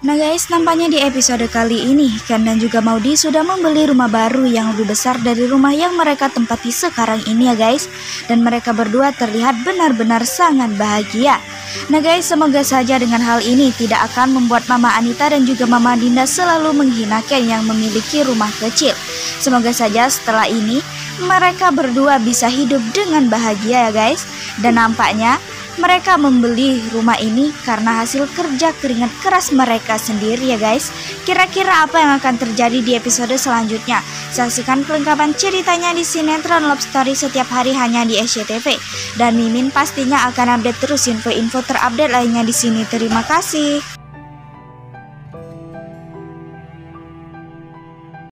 Nah guys, nampaknya di episode kali ini Ken dan juga Maudi sudah membeli rumah baru yang lebih besar dari rumah yang mereka tempati sekarang ini ya guys. Dan mereka berdua terlihat benar-benar sangat bahagia. Nah guys, semoga saja dengan hal ini tidak akan membuat Mama Anita dan juga Mama Dinda selalu menghina Ken yang memiliki rumah kecil. Semoga saja setelah ini mereka berdua bisa hidup dengan bahagia ya guys. Dan nampaknya mereka membeli rumah ini karena hasil kerja keringat keras mereka sendiri ya guys. Kira-kira apa yang akan terjadi di episode selanjutnya? Saksikan kelengkapan ceritanya di sinetron Love Story setiap hari hanya di SCTV. Dan Mimin pastinya akan update terus info-info terupdate lainnya di sini. Terima kasih.